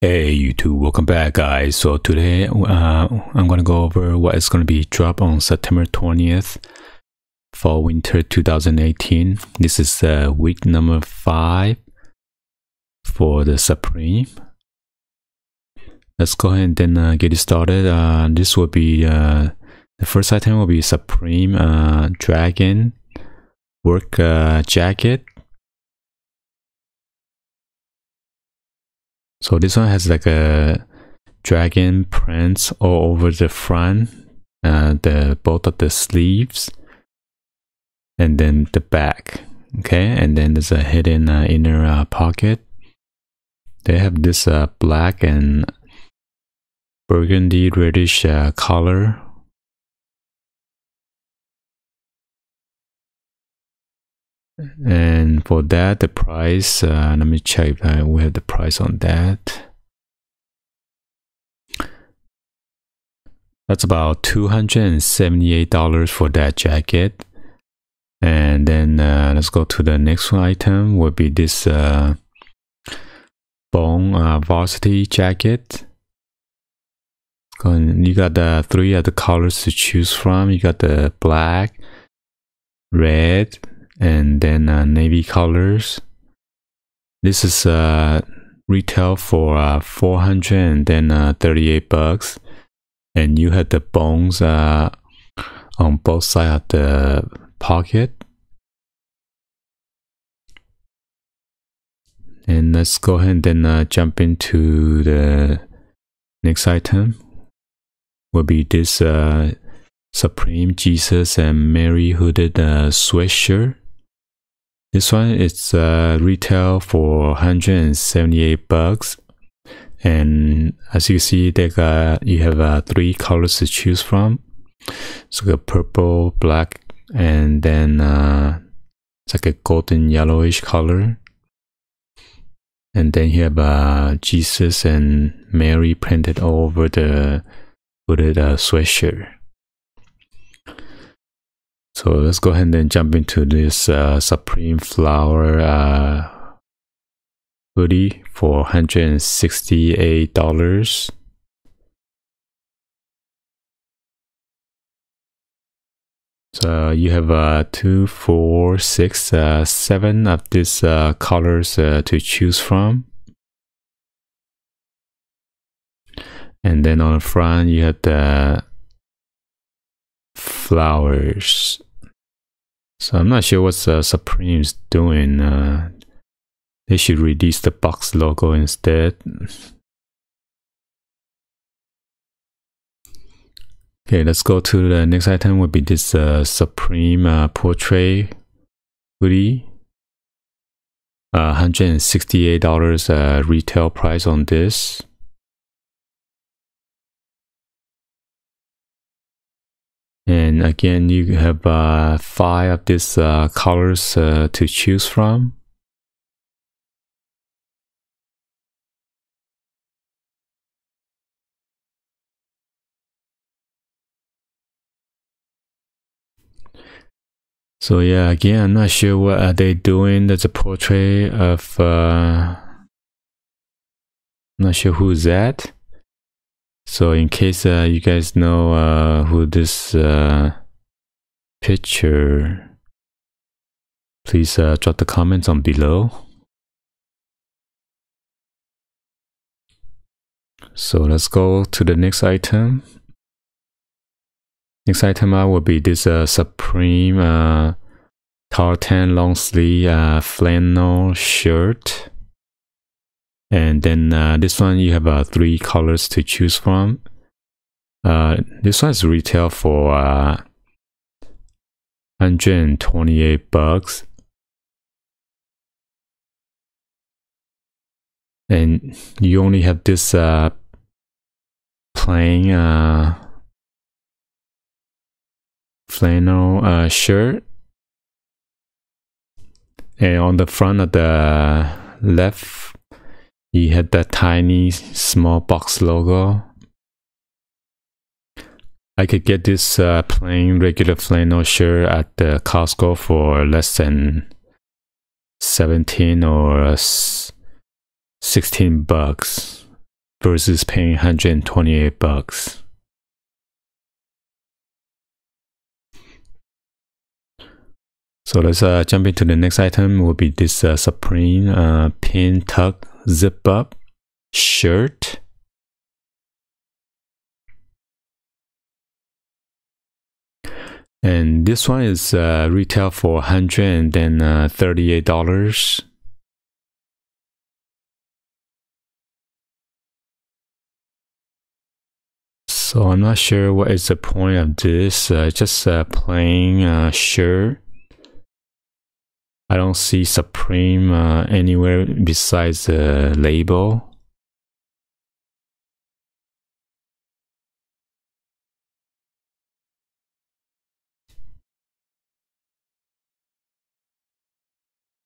Hey YouTube, welcome back guys. So today uh, I'm gonna go over what is gonna be dropped on September 20th for winter 2018. This is uh, week number five for the Supreme. Let's go ahead and then uh, get it started. Uh, this will be uh, the first item will be Supreme uh, Dragon work jacket So this one has like a dragon prints all over the front, uh, the both of the sleeves, and then the back. Okay, and then there's a hidden uh, inner uh, pocket. They have this uh, black and burgundy reddish uh, color. And for that the price uh, let me check uh, we have the price on that. That's about $278 for that jacket. And then uh, let's go to the next one item will be this uh, bone uh, varsity jacket you got the three other colors to choose from you got the black red and then uh, navy colors. This is uh, retail for uh, 400 and then uh, 38 bucks. And you had the bones uh, on both sides of the pocket. And let's go ahead and then uh, jump into the next item. Will be this uh, Supreme Jesus and Mary hooded uh, sweatshirt. This one is uh, retail for 178 bucks. And as you see, they got you have uh, three colors to choose from. So the purple, black, and then uh, it's like a golden yellowish color. And then you have uh, Jesus and Mary printed all over the hooded uh, sweatshirt. So let's go ahead and jump into this uh, Supreme Flower uh, hoodie for $168. So you have uh, two, four, six, uh, seven of these uh, colors uh, to choose from. And then on the front, you have the flowers. So I'm not sure what uh, Supreme's doing. Uh, they should release the box logo instead. Okay, let's go to the next item would be this uh, Supreme uh, Portrait hoodie. Uh, $168 uh, retail price on this. And again you have uh, five of these uh, colors uh, to choose from. So yeah again i'm not sure what are they doing. That's a portrait of uh not sure who's that so in case uh, you guys know uh, who this uh, picture, please uh, drop the comments on below. So let's go to the next item. Next item uh, will be this uh, Supreme tartan long sleeve flannel shirt and then uh, this one you have uh, three colors to choose from. Uh, this one is retail for uh, 128 bucks. And you only have this uh, plain uh, flannel uh, shirt. And on the front of the left he had that tiny small box logo I could get this uh, plain regular flannel shirt at the Costco for less than 17 or 16 bucks versus paying 128 bucks. So let's uh, jump into the next item will be this uh, Supreme uh, pin tuck zip up shirt. And this one is uh, retail for $138. Uh, so I'm not sure what is the point of this. Uh, just a plain uh, shirt. I don't see Supreme uh, anywhere besides the label.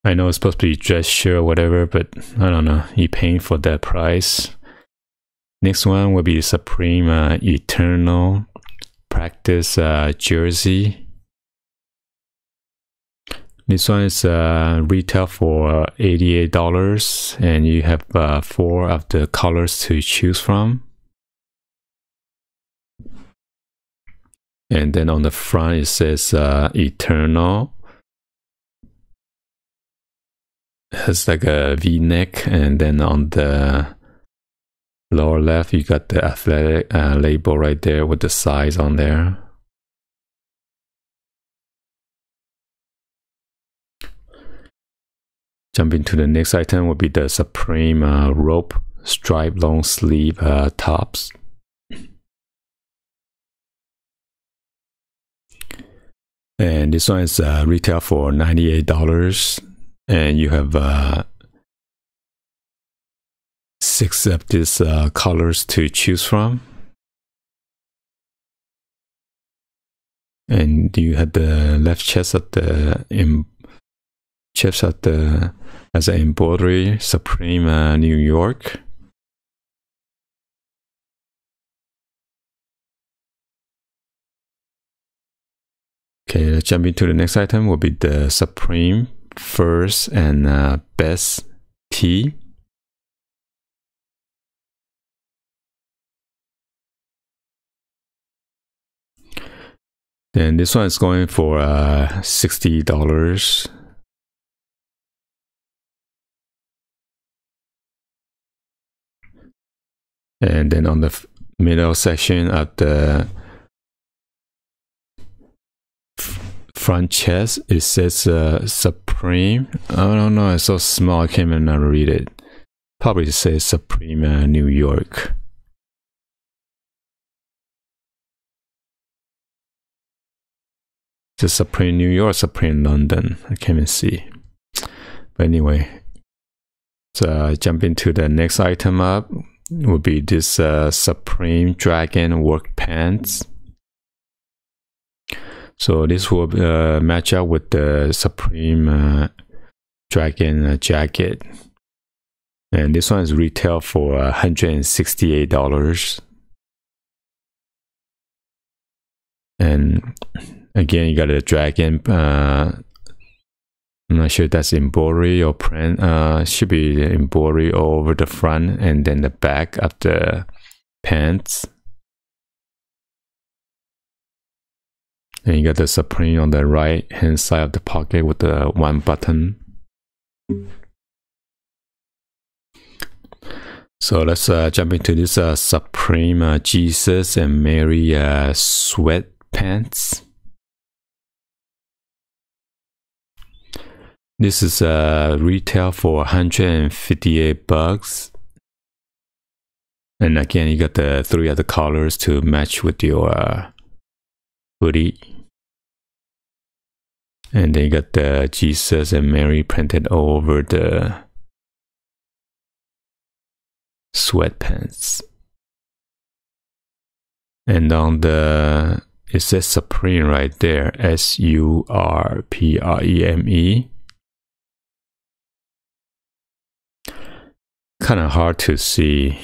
I know it's supposed to be dress shirt or whatever, but I don't know. You're paying for that price. Next one will be Supreme uh, Eternal Practice uh, Jersey. This one is uh, retail for $88 and you have uh, four of the colors to choose from. And then on the front it says uh, Eternal It has like a v-neck and then on the lower left you got the athletic uh, label right there with the size on there jumping to the next item will be the supreme uh, rope stripe long sleeve uh, tops and this one is uh, retail for $98 and you have uh, six of these uh, colors to choose from. And you had the left chest at the chefs at the as an embroidery supreme uh, New York. Okay, let's jump into the next item will be the supreme first and uh, best tee. Then this one is going for uh, $60. And then on the middle section at the front chest, it says uh, Supreme. I don't know, it's so small, I can't even read it. Probably says Supreme uh, New York. Is Supreme New York, Supreme London? I can't even see. But anyway, so uh, jump into the next item up would be this uh, Supreme Dragon work pants. So this will uh, match up with the Supreme uh, Dragon uh, jacket. And this one is retail for $168. And again, you got a dragon. I'm not sure that's embroidery or print. Uh, should be embroidery over the front and then the back of the pants. And you got the Supreme on the right hand side of the pocket with the one button. So let's uh, jump into this uh, Supreme uh, Jesus and Mary uh, sweatpants. This is uh, retail for 158 bucks. And again, you got the three other colors to match with your uh, hoodie. And then you got the Jesus and Mary printed all over the sweatpants. And on the, it says Supreme right there, S U R P R E Kind of hard to see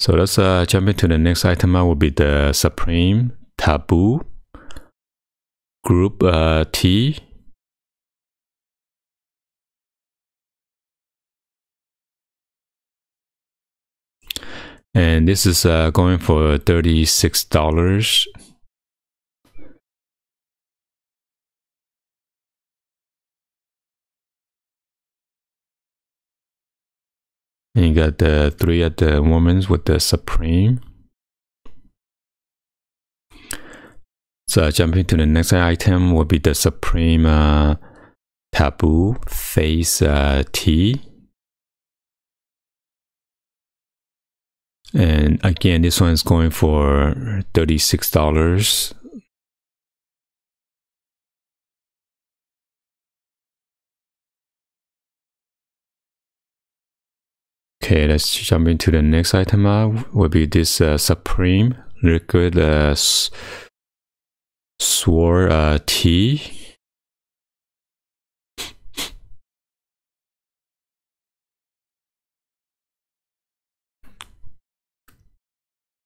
So let's uh, jump into the next item. Uh, will be the Supreme Taboo Group uh, T. And this is uh, going for $36. And you got the three at the women's with the Supreme. So jumping to the next item will be the Supreme uh, Taboo Face uh, T. And again, this one is going for $36. Okay, let's jump into the next item. Uh, will be this uh, Supreme Liquid uh, Sword uh, Tee.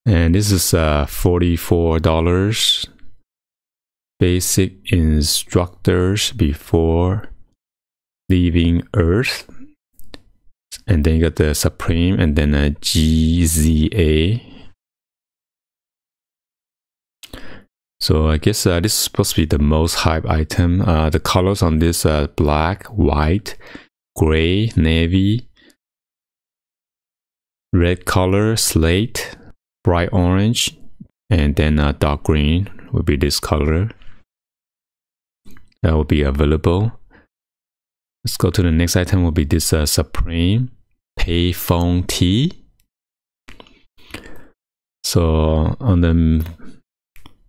And this is uh, $44. Basic instructions before leaving Earth and then you got the Supreme and then a GZA. So I guess uh, this is supposed to be the most hype item. Uh, the colors on this are black, white, gray, navy, red color, slate, bright orange, and then uh, dark green will be this color. That will be available. Let's go to the next item will be this uh, Supreme Payphone T. So on the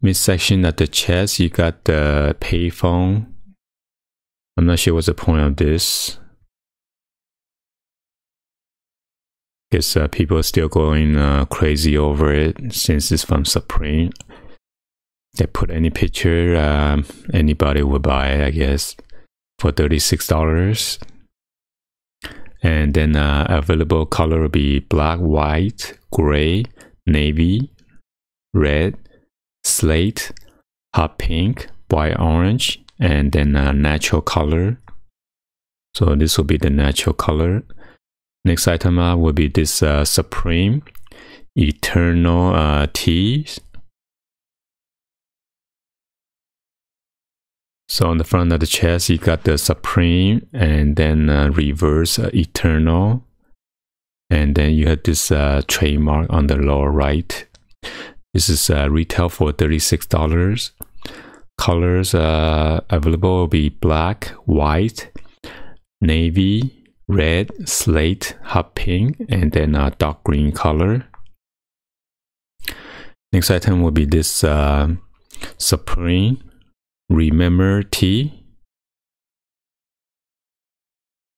midsection at the chest, you got the payphone. I'm not sure what's the point of this. Guess uh, people are still going uh, crazy over it since it's from Supreme. They put any picture, um, anybody would buy I guess for $36 and then uh, available color will be black white gray navy red slate hot pink bright orange and then uh, natural color. So this will be the natural color. Next item uh, will be this uh, supreme eternal uh, So on the front of the chest, you got the Supreme and then uh, reverse uh, Eternal. And then you have this uh, trademark on the lower right. This is uh, retail for $36. Colors uh, available will be black, white, navy, red, slate, hot pink, and then a dark green color. Next item will be this uh, Supreme Remember T.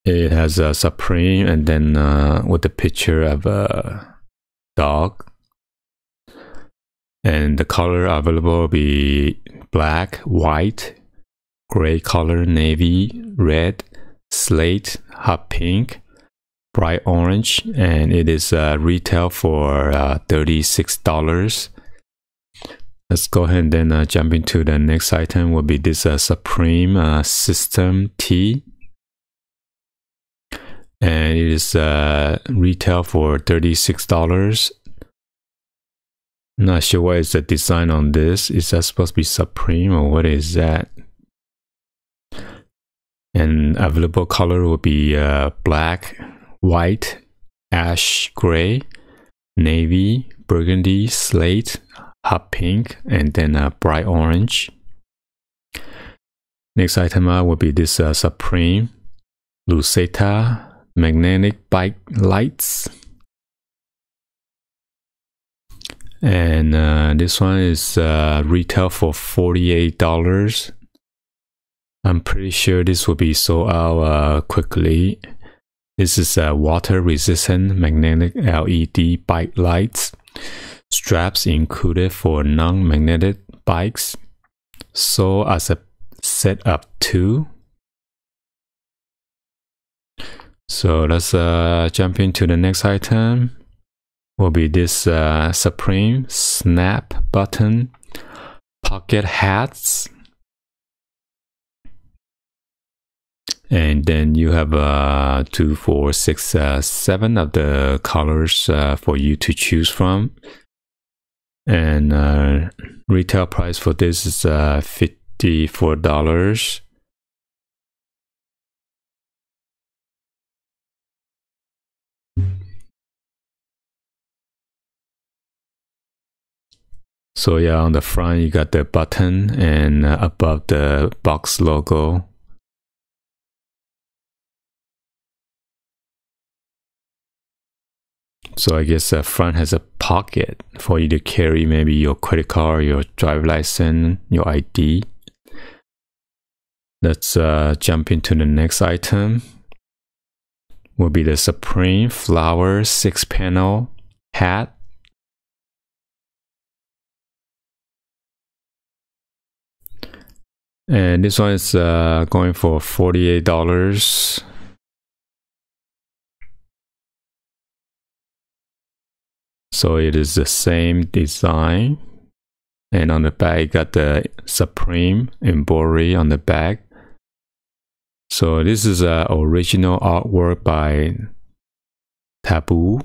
It has a Supreme and then uh, with the picture of a dog. And the color available will be black, white, gray color, navy, red, slate, hot pink, bright orange, and it is uh, retail for uh, $36. Let's go ahead and then uh, jump into the next item will be this uh, Supreme uh, System T. And it is uh, retail for $36. Not sure what is the design on this. Is that supposed to be Supreme or what is that? And available color will be uh, black, white, ash gray, navy, burgundy, slate, hot pink, and then a bright orange. Next item uh, will be this uh, Supreme Lucetta magnetic bike lights. And uh, this one is uh, retail for $48. I'm pretty sure this will be sold out uh, quickly. This is a water resistant magnetic LED bike lights straps included for non-magnetic bikes so as a set up too so let's uh, jump into the next item will be this uh, Supreme Snap Button Pocket Hats. And then you have uh, two, four, six, uh, seven of the colors uh, for you to choose from. And uh, retail price for this is uh, $54. So yeah, on the front you got the button and uh, above the box logo. So I guess the front has a pocket for you to carry maybe your credit card, your driver license, your ID. Let's uh, jump into the next item. Will be the Supreme Flower six panel hat and this one is uh, going for $48 so it is the same design. And on the back got the supreme embroidery on the back. So this is a original artwork by taboo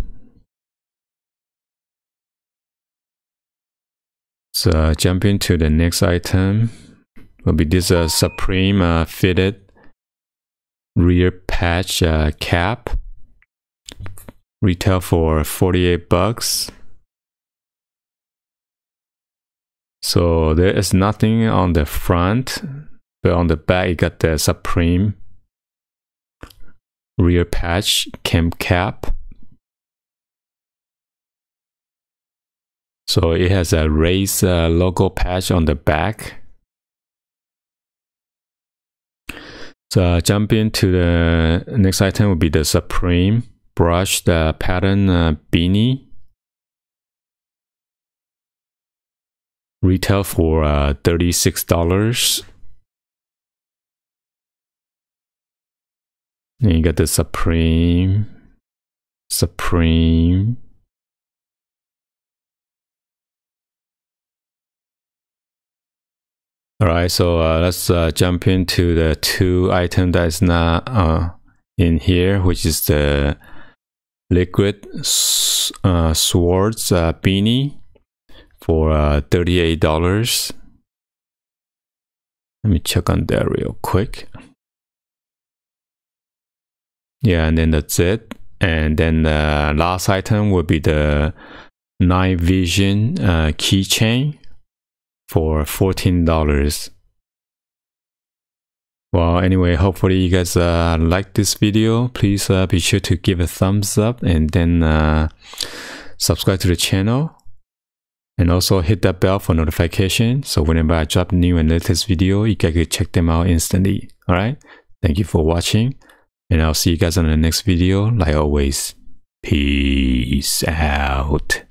so jump into the next item. Will be this uh, Supreme uh, fitted rear patch uh, cap. Retail for 48 bucks. So there is nothing on the front, but on the back you got the Supreme rear patch cam cap. So it has a race uh, logo patch on the back So uh, jump into the next item will be the Supreme brush the pattern uh, beanie. Retail for uh, $36. And you got the Supreme, Supreme, All right, so uh, let's uh, jump into the two item that is not uh, in here, which is the liquid uh, swords uh, beanie for uh, $38. Let me check on that real quick. Yeah, and then that's it. And then the last item will be the night vision keychain for $14. Well, anyway, hopefully you guys uh, like this video. Please uh, be sure to give a thumbs up and then uh, subscribe to the channel. And also hit that bell for notification. So whenever I drop new and latest video, you guys can check them out instantly. Alright? Thank you for watching. And I'll see you guys on the next video. Like always, peace out.